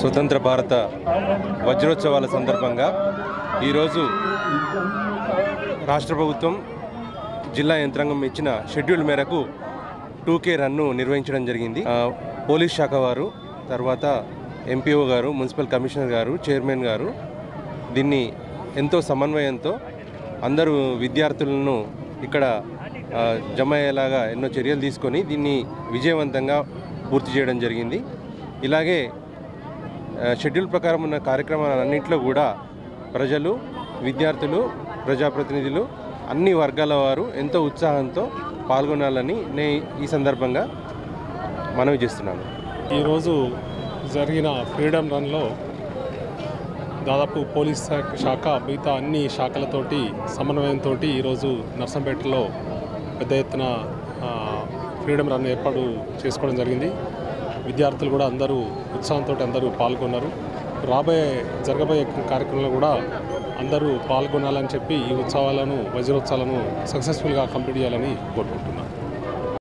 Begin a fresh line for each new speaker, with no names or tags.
స్వతంత్ర భారత వజ్రోత్సవాల సందర్భంగా ఈరోజు రాష్ట్ర ప్రభుత్వం జిల్లా యంత్రాంగం ఇచ్చిన షెడ్యూల్ మేరకు టూ కే రన్ను నిర్వహించడం జరిగింది. ఆ, పోలీస్ శాఖ వారు తర్వాత ఎంపీఓ గారు మున్సిపల్ కమిషనర్ గారు చైర్మన్ గారు దీన్ని ఎంతో సమన్వయంతో అందరూ విద్యార్థులను ఇక్కడ జమ అయ్యేలాగా ఎన్నో చర్యలు తీసుకొని దీన్ని విజయవంతంగా పూర్తి చేయడం జరిగింది. ఇలాగే షెడ్యూల్ ప్రకారం ఉన్న కార్యక్రమాలన్నింటిలో కూడా ప్రజలు విద్యార్థులు ప్రజాప్రతినిధులు అన్ని వర్గాల వారు ఎంతో ఉత్సాహంతో పాల్గొనాలని నేను ఈ సందర్భంగా మనవి చేస్తున్నాను.
ఈరోజు జరిగిన ఫ్రీడమ్ రన్లో దాదాపు పోలీస్ శాఖ శాఖ మిగతా అన్ని శాఖలతోటి సమన్వయంతో ఈరోజు నర్సంపేటలో పెద్ద ఎత్తున ఫ్రీడమ్ రన్ ఏర్పాటు చేసుకోవడం జరిగింది. విద్యార్థులు కూడా అందరూ ఉత్సాహంతో అందరూ పాల్గొన్నారు. రాబోయే జరగబోయే కార్యక్రమంలో కూడా అందరూ పాల్గొనాలని చెప్పి ఈ ఉత్సవాలను వజ్రోత్సవాలను సక్సెస్ఫుల్గా కంప్లీట్ చేయాలని కోరుకుంటున్నాను.